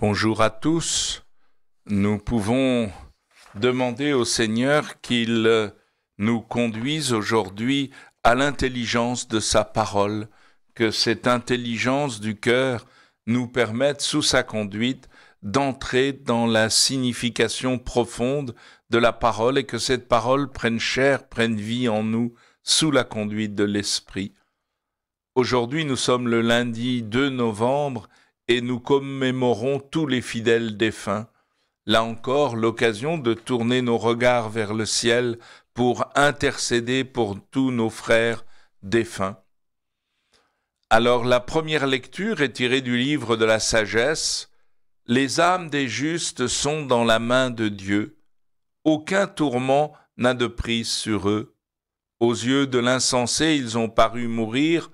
Bonjour à tous. Nous pouvons demander au Seigneur qu'il nous conduise aujourd'hui à l'intelligence de sa parole, que cette intelligence du cœur nous permette, sous sa conduite, d'entrer dans la signification profonde de la parole et que cette parole prenne chair, prenne vie en nous, sous la conduite de l'Esprit. Aujourd'hui, nous sommes le lundi 2 novembre et nous commémorons tous les fidèles défunts. Là encore, l'occasion de tourner nos regards vers le ciel pour intercéder pour tous nos frères défunts. Alors la première lecture est tirée du livre de la sagesse. Les âmes des justes sont dans la main de Dieu. Aucun tourment n'a de prise sur eux. Aux yeux de l'insensé, ils ont paru mourir,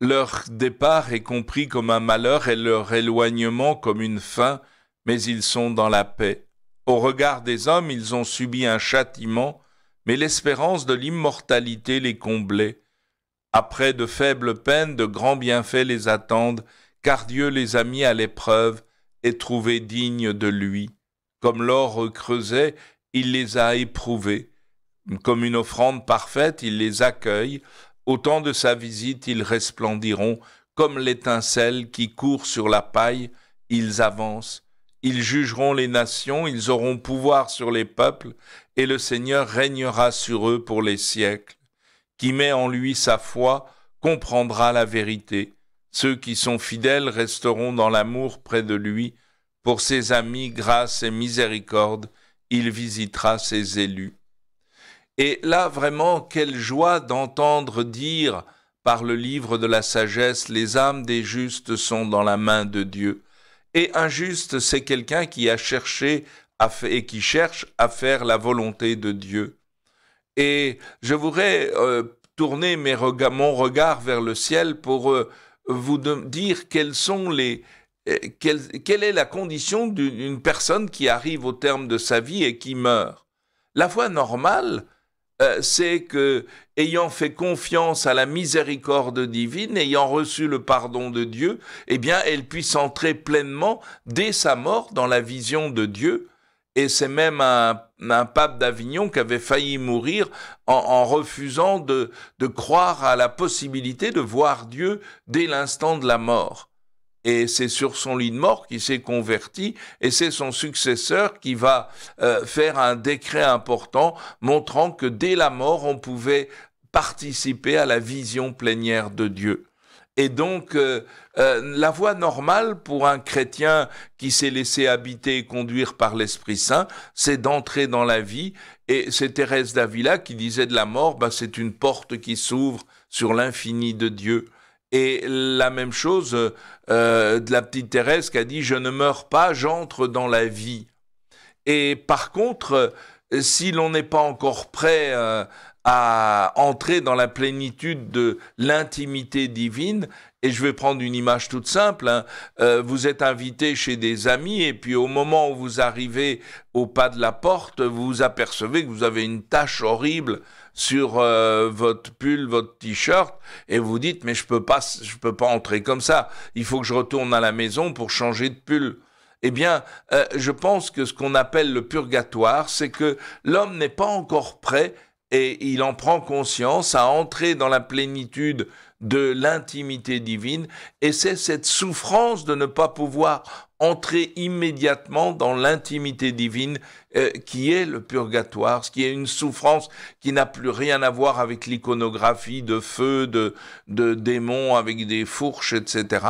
leur départ est compris comme un malheur et leur éloignement comme une fin, mais ils sont dans la paix. Au regard des hommes, ils ont subi un châtiment, mais l'espérance de l'immortalité les comblait. Après de faibles peines, de grands bienfaits les attendent, car Dieu les a mis à l'épreuve et trouvés dignes de lui. Comme l'or creusait, il les a éprouvés. Comme une offrande parfaite, il les accueille, au temps de sa visite, ils resplendiront comme l'étincelle qui court sur la paille, ils avancent, ils jugeront les nations, ils auront pouvoir sur les peuples, et le Seigneur régnera sur eux pour les siècles. Qui met en lui sa foi comprendra la vérité. Ceux qui sont fidèles resteront dans l'amour près de lui. Pour ses amis, grâce et miséricorde, il visitera ses élus. Et là, vraiment, quelle joie d'entendre dire par le livre de la sagesse, les âmes des justes sont dans la main de Dieu. Et un juste, c'est quelqu'un qui a cherché à et qui cherche à faire la volonté de Dieu. Et je voudrais euh, tourner mes mon regard vers le ciel pour euh, vous dire quelles sont les, euh, quelle est la condition d'une personne qui arrive au terme de sa vie et qui meurt. La foi normale, euh, c'est que, ayant fait confiance à la miséricorde divine, ayant reçu le pardon de Dieu, eh bien, elle puisse entrer pleinement, dès sa mort, dans la vision de Dieu. Et c'est même un, pape d'Avignon qui avait failli mourir en, refusant de croire à la possibilité de voir Dieu dès l'instant de la mort et c'est sur son lit de mort qu'il s'est converti, et c'est son successeur qui va euh, faire un décret important montrant que dès la mort, on pouvait participer à la vision plénière de Dieu. Et donc, euh, euh, la voie normale pour un chrétien qui s'est laissé habiter et conduire par l'Esprit Saint, c'est d'entrer dans la vie. Et c'est Thérèse d'Avila qui disait de la mort, bah, c'est une porte qui s'ouvre sur l'infini de Dieu. Et la même chose euh, de la petite Thérèse qui a dit Je ne meurs pas, j'entre dans la vie. Et par contre, si l'on n'est pas encore prêt euh, à entrer dans la plénitude de l'intimité divine, et je vais prendre une image toute simple, hein, euh, vous êtes invité chez des amis, et puis au moment où vous arrivez au pas de la porte, vous vous apercevez que vous avez une tache horrible sur euh, votre pull, votre t-shirt, et vous dites mais je peux pas, je peux pas entrer comme ça. Il faut que je retourne à la maison pour changer de pull. Eh bien, euh, je pense que ce qu'on appelle le purgatoire, c'est que l'homme n'est pas encore prêt et il en prend conscience à entrer dans la plénitude de l'intimité divine, et c'est cette souffrance de ne pas pouvoir entrer immédiatement dans l'intimité divine euh, qui est le purgatoire, ce qui est une souffrance qui n'a plus rien à voir avec l'iconographie de feu, de, de démons avec des fourches, etc.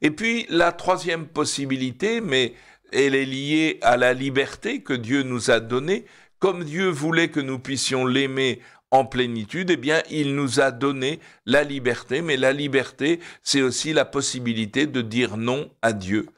Et puis la troisième possibilité, mais elle est liée à la liberté que Dieu nous a donnée, comme Dieu voulait que nous puissions l'aimer en plénitude, eh bien, il nous a donné la liberté, mais la liberté, c'est aussi la possibilité de dire non à Dieu.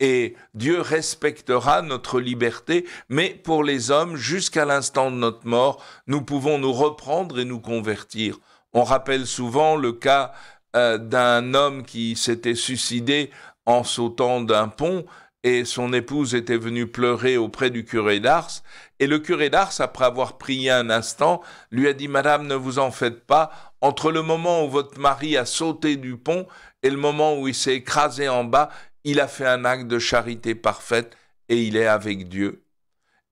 Et Dieu respectera notre liberté, mais pour les hommes, jusqu'à l'instant de notre mort, nous pouvons nous reprendre et nous convertir. On rappelle souvent le cas euh, d'un homme qui s'était suicidé en sautant d'un pont, et son épouse était venue pleurer auprès du curé d'Ars, et le curé d'Ars, après avoir prié un instant, lui a dit Madame, ne vous en faites pas, entre le moment où votre mari a sauté du pont et le moment où il s'est écrasé en bas, il a fait un acte de charité parfaite et il est avec Dieu.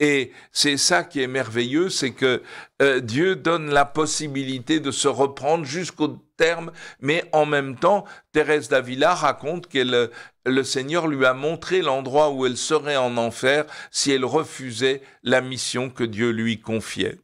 Et c'est ça qui est merveilleux, c'est que euh, Dieu donne la possibilité de se reprendre jusqu'au mais en même temps, Thérèse d'Avila raconte que le Seigneur lui a montré l'endroit où elle serait en enfer si elle refusait la mission que Dieu lui confiait.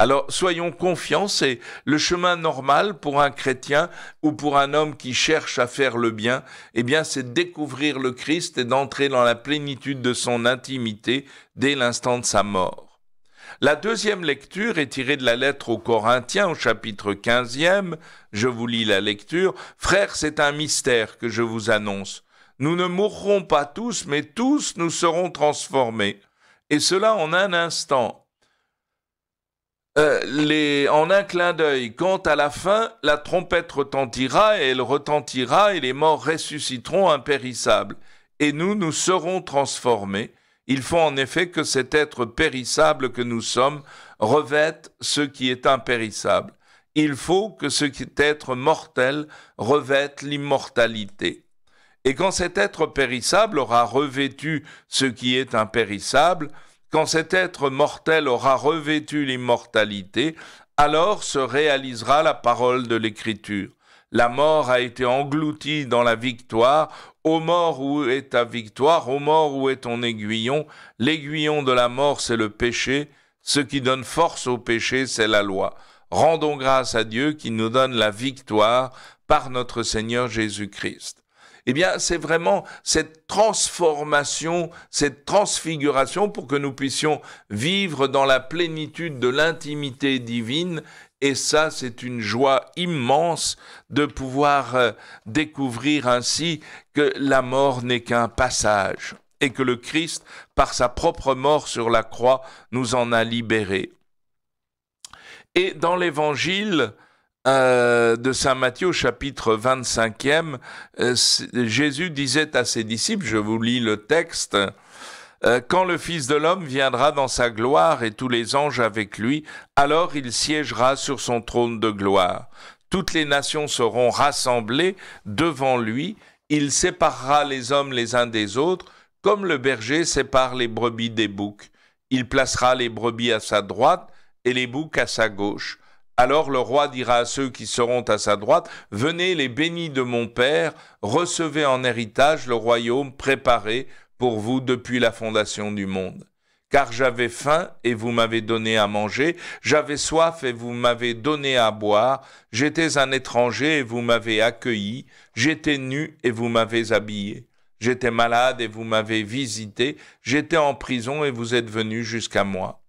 Alors soyons confiants, c'est le chemin normal pour un chrétien ou pour un homme qui cherche à faire le bien, eh bien c'est découvrir le Christ et d'entrer dans la plénitude de son intimité dès l'instant de sa mort. La deuxième lecture est tirée de la lettre aux Corinthiens au chapitre 15e. Je vous lis la lecture. Frères, c'est un mystère que je vous annonce. Nous ne mourrons pas tous, mais tous nous serons transformés. Et cela en un instant, euh, en un clin d'œil, quand à la fin la trompette retentira, et elle retentira, et les morts ressusciteront impérissables, et nous, nous serons transformés. Il faut en effet que cet être périssable que nous sommes revête ce qui est impérissable. Il faut que ce qui est être mortel revête l'immortalité. Et quand cet être périssable aura revêtu ce qui est impérissable, quand cet être mortel aura revêtu l'immortalité, alors se réalisera la parole de l'Écriture. La mort a été engloutie dans la victoire. Ô mort, où est ta victoire Ô mort, où est ton aiguillon L'aiguillon de la mort, c'est le péché. Ce qui donne force au péché, c'est la loi. Rendons grâce à Dieu qui nous donne la victoire par notre Seigneur Jésus-Christ eh bien, c'est vraiment cette transformation, cette transfiguration pour que nous puissions vivre dans la plénitude de l'intimité divine. Et ça, c'est une joie immense de pouvoir euh, découvrir ainsi que la mort n'est qu'un passage et que le Christ, par sa propre mort sur la croix, nous en a libérés. Et dans l'Évangile, euh, de Saint Matthieu chapitre 25e, euh, Jésus disait à ses disciples, je vous lis le texte, euh, Quand le Fils de l'homme viendra dans sa gloire et tous les anges avec lui, alors il siégera sur son trône de gloire. Toutes les nations seront rassemblées devant lui, il séparera les hommes les uns des autres, comme le berger sépare les brebis des boucs. Il placera les brebis à sa droite et les boucs à sa gauche. Alors le roi dira à ceux qui seront à sa droite, Venez les bénis de mon Père, recevez en héritage le royaume préparé pour vous depuis la fondation du monde. Car j'avais faim et vous m'avez donné à manger, j'avais soif et vous m'avez donné à boire, j'étais un étranger et vous m'avez accueilli, j'étais nu et vous m'avez habillé, j'étais malade et vous m'avez visité, j'étais en prison et vous êtes venu jusqu'à moi.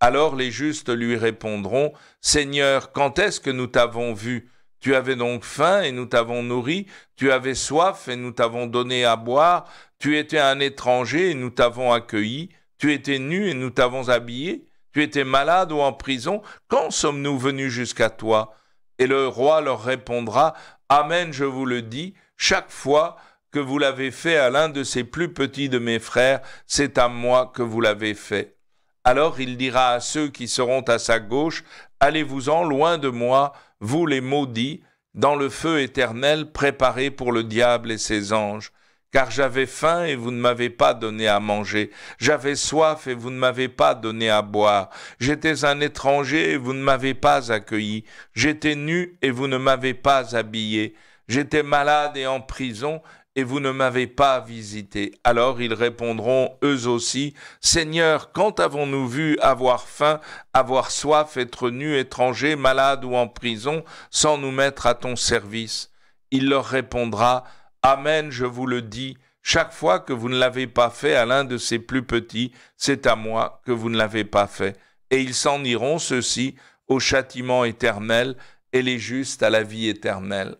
Alors les justes lui répondront, Seigneur, quand est-ce que nous t'avons vu? Tu avais donc faim et nous t'avons nourri, tu avais soif et nous t'avons donné à boire, tu étais un étranger et nous t'avons accueilli, tu étais nu et nous t'avons habillé, tu étais malade ou en prison, quand sommes-nous venus jusqu'à toi? Et le roi leur répondra, Amen, je vous le dis, chaque fois que vous l'avez fait à l'un de ces plus petits de mes frères, c'est à moi que vous l'avez fait. Alors il dira à ceux qui seront à sa gauche, Allez-vous-en loin de moi, vous les maudits, dans le feu éternel préparé pour le diable et ses anges. Car j'avais faim et vous ne m'avez pas donné à manger, j'avais soif et vous ne m'avez pas donné à boire, j'étais un étranger et vous ne m'avez pas accueilli, j'étais nu et vous ne m'avez pas habillé, j'étais malade et en prison et vous ne m'avez pas visité. Alors ils répondront eux aussi, Seigneur, quand avons-nous vu avoir faim, avoir soif, être nu, étranger, malade ou en prison, sans nous mettre à ton service? Il leur répondra, Amen, je vous le dis, chaque fois que vous ne l'avez pas fait à l'un de ces plus petits, c'est à moi que vous ne l'avez pas fait. Et ils s'en iront, ceux-ci, au châtiment éternel, et les justes à la vie éternelle.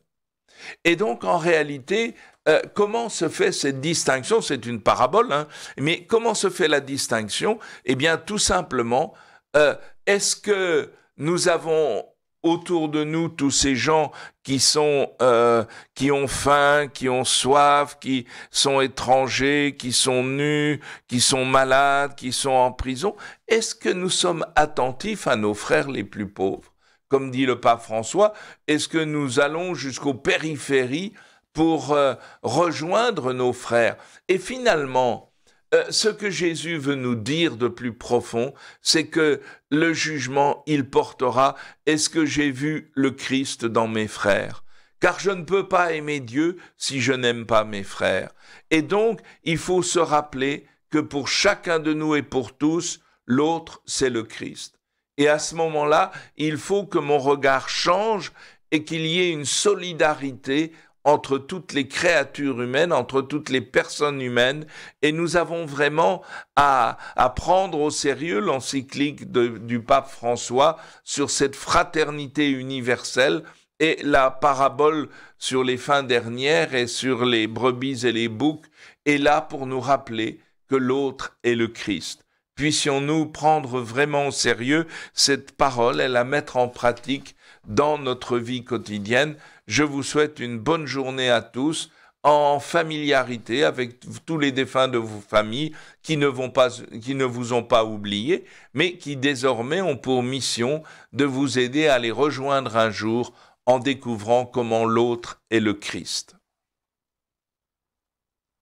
Et donc, en réalité, euh, comment se fait cette distinction? C'est une parabole, hein, mais comment se fait la distinction? Eh bien, tout simplement, euh, est-ce que nous avons autour de nous tous ces gens qui sont euh, qui ont faim, qui ont soif, qui sont étrangers, qui sont nus, qui sont malades, qui sont en prison, est-ce que nous sommes attentifs à nos frères les plus pauvres? Comme dit le pape François, est-ce que nous allons jusqu'aux périphéries pour euh, rejoindre nos frères? Et finalement, euh, ce que Jésus veut nous dire de plus profond, c'est que le jugement, il portera, est-ce que j'ai vu le Christ dans mes frères? Car je ne peux pas aimer Dieu si je n'aime pas mes frères. Et donc, il faut se rappeler que pour chacun de nous et pour tous, l'autre, c'est le Christ. Et à ce moment-là, il faut que mon regard change et qu'il y ait une solidarité entre toutes les créatures humaines, entre toutes les personnes humaines, et nous avons vraiment à, prendre au sérieux l'encyclique du pape François sur cette fraternité universelle et la parabole sur les fins dernières et sur les brebis et les boucs est là pour nous rappeler que l'autre est le Christ. Puissions-nous prendre vraiment au sérieux cette parole et la mettre en pratique dans notre vie quotidienne. Je vous souhaite une bonne journée à tous en familiarité avec tous les défunts de vos familles qui ne, vont pas, qui ne vous ont pas oublié, mais qui désormais ont pour mission de vous aider à les rejoindre un jour en découvrant comment l'autre est le Christ.